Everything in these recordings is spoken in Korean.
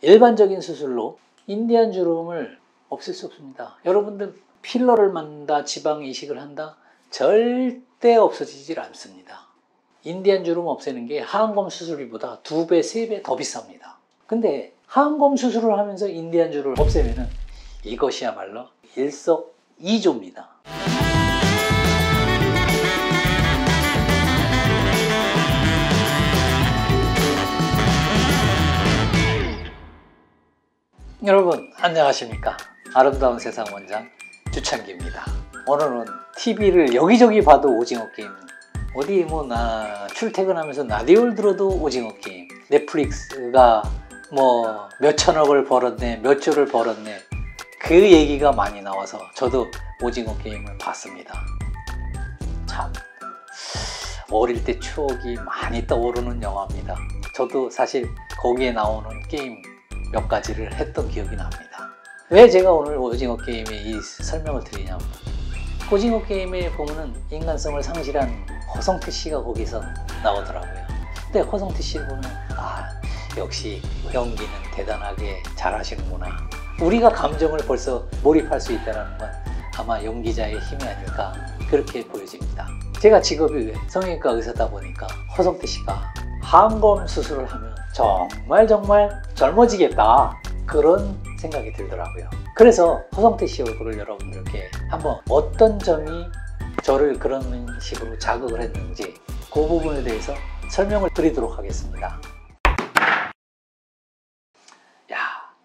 일반적인 수술로 인디안 주름을 없앨 수 없습니다. 여러분들 필러를 만다, 지방 이식을 한다? 절대 없어지질 않습니다. 인디안 주름 없애는 게 하안검 수술비보다 두 배, 세 배 더 비쌉니다. 근데 하안검 수술을 하면서 인디안 주름을 없애면은 이것이야말로 일석이조입니다. 여러분 안녕하십니까? 아름다운 세상 원장 주창기입니다. 오늘은 TV를 여기저기 봐도 오징어 게임. 어디 뭐 나 출퇴근하면서 라디오를 들어도 오징어 게임. 넷플릭스가 뭐 몇천억을 벌었네 몇 조를 벌었네. 그 얘기가 많이 나와서 저도 오징어 게임을 봤습니다. 참 어릴 때 추억이 많이 떠오르는 영화입니다. 저도 사실 거기에 나오는 게임 몇 가지를 했던 기억이 납니다. 왜 제가 오늘 오징어 게임의 이 설명을 드리냐면 오징어 게임에 보면은 인간성을 상실한 허성태 씨가 거기서 나오더라고요. 근데 허성태 씨를 보면 아 역시 연기는 대단하게 잘하시는구나. 우리가 감정을 벌써 몰입할 수 있다는 건 아마 연기자의 힘이 아닐까 그렇게 보여집니다. 제가 직업이 성형외과 의사다 보니까 허성태 씨가 항검 수술을 하면 정말 정말 젊어지겠다. 그런 생각이 들더라고요. 그래서 허성태 씨 얼굴을 여러분들께 한번 어떤 점이 저를 그런 식으로 자극을 했는지 그 부분에 대해서 설명을 드리도록 하겠습니다. 야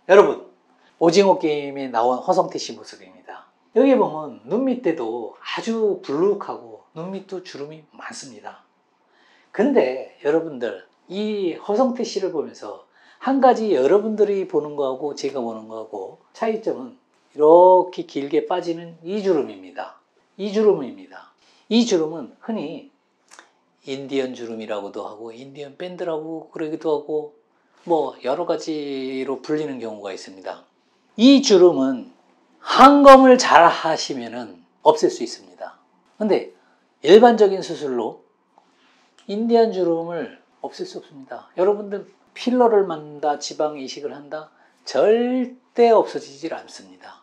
여러분. 오징어 게임에 나온 허성태 씨 모습입니다. 여기 보면 눈 밑에도 아주 불룩하고 눈 밑도 주름이 많습니다. 근데 여러분들 이 허성태 씨를 보면서 한 가지 여러분들이 보는 거하고 제가 보는 거하고 차이점은 이렇게 길게 빠지는 이 주름입니다. 이 주름입니다. 이 주름은 흔히 인디언 주름이라고도 하고 인디언 밴드라고 그러기도 하고 뭐 여러 가지로 불리는 경우가 있습니다. 이 주름은 항검을 잘 하시면은 없앨 수 있습니다. 근데 일반적인 수술로 인디안 주름을 없앨 수 없습니다. 여러분들 필러를 만다, 지방 이식을 한다? 절대 없어지질 않습니다.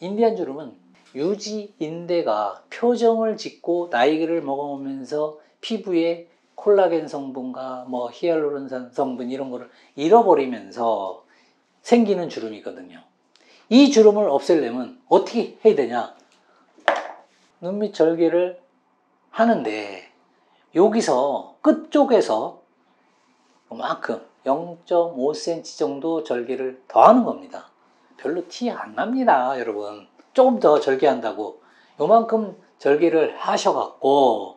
인디안 주름은 유지 인대가 표정을 짓고 나이를 먹으면서 피부에 콜라겐 성분과 뭐 히알루론산 성분 이런 거를 잃어버리면서 생기는 주름이거든요. 이 주름을 없애려면 어떻게 해야 되냐? 눈밑 절개를 하는데 여기서 끝 쪽에서 그만큼 0.5cm 정도 절개를 더하는 겁니다. 별로 티 안 납니다, 여러분. 조금 더 절개한다고 요만큼 절개를 하셔갖고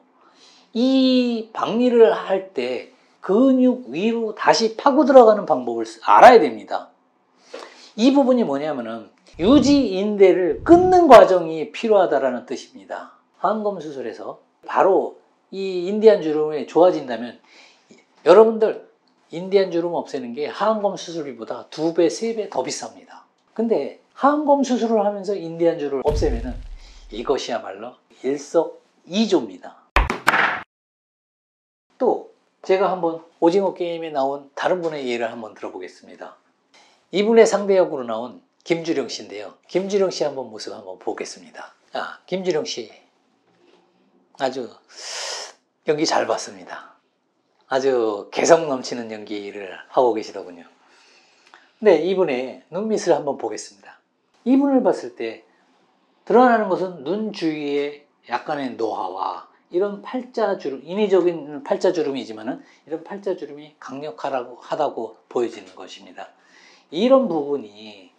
이 박리를 할 때 근육 위로 다시 파고 들어가는 방법을 알아야 됩니다. 이 부분이 뭐냐면은 유지 인대를 끊는 과정이 필요하다라는 뜻입니다. 항검 수술에서 바로 이 인디안 주름이 좋아진다면 여러분들 인디안 주름 없애는 게 하안검 수술비보다 두 배, 세 배 더 비쌉니다. 근데 하안검 수술을 하면서 인디안 주름을 없애면은 이것이야말로 일석이조입니다. 또 제가 한번 오징어 게임에 나온 다른 분의 예를 한번 들어보겠습니다. 이분의 상대 역으로 나온 김주령 씨인데요. 김주령 씨 한번 모습 한번 보겠습니다. 아, 김주령 씨 아주 연기 잘 봤습니다. 아주 개성 넘치는 연기를 하고 계시더군요. 네, 이분의 눈밑을 한번 보겠습니다. 이분을 봤을 때 드러나는 것은 눈 주위에 약간의 노화와 이런 팔자주름, 인위적인 팔자주름이지만은 이런 팔자주름이 강력하다고 하다고 보여지는 것입니다. 이런 부분이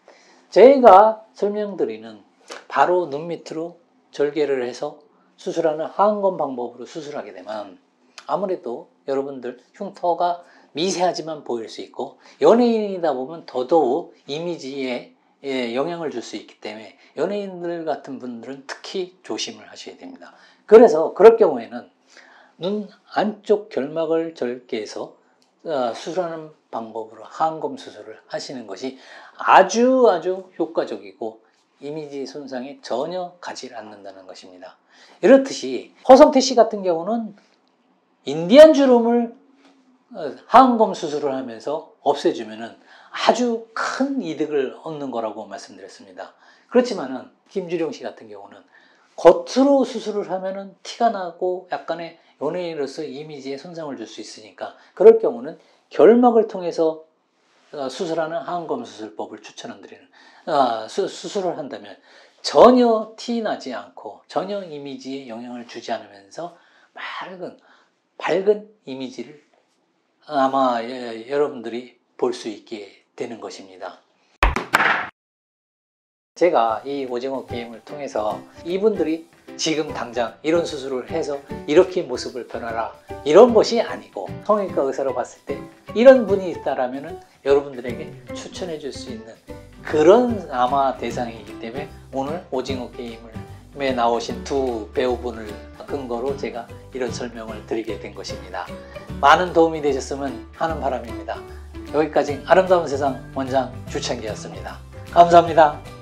제가 설명드리는 바로 눈 밑으로 절개를 해서 수술하는 하안검 방법으로 수술하게 되면 아무래도 여러분들 흉터가 미세하지만 보일 수 있고 연예인이다 보면 더더욱 이미지에 예, 영향을 줄 수 있기 때문에 연예인들 같은 분들은 특히 조심을 하셔야 됩니다. 그래서 그럴 경우에는 눈 안쪽 결막을 절개해서 어, 수술하는 방법으로 하안검 수술을 하시는 것이 아주 아주 효과적이고 이미지 손상에 전혀 가지 않는다는 것입니다. 이렇듯이 허성태 씨 같은 경우는 인디안 주름을 어, 하안검 수술을 하면서 없애주면은 아주 큰 이득을 얻는 거라고 말씀드렸습니다. 그렇지만은 김주령 씨 같은 경우는 겉으로 수술을 하면은 티가 나고 약간의 연예인으로서 이미지에 손상을 줄 수 있으니까 그럴 경우는 결막을 통해서 어, 수술하는 항검 수술법을 추천드리는 아, 수술을 한다면 전혀 티 나지 않고 전혀 이미지에 영향을 주지 않으면서 밝은 밝은 이미지를 아마 예, 여러분들이 볼 수 있게 되는 것입니다. 제가 이 오징어 게임을 통해서 이분들이 지금 당장 이런 수술을 해서 이렇게 모습을 변화라 이런 것이 아니고 성형외과 의사로 봤을 때 이런 분이 있다라면 여러분들에게 추천해 줄 수 있는 그런 아마 대상이기 때문에 오늘 오징어 게임 에 나오신 두 배우분을 근거로 제가 이런 설명을 드리게 된 것입니다. 많은 도움이 되셨으면 하는 바람입니다. 여기까지 아름다운 세상 원장 주창기였습니다. 감사합니다.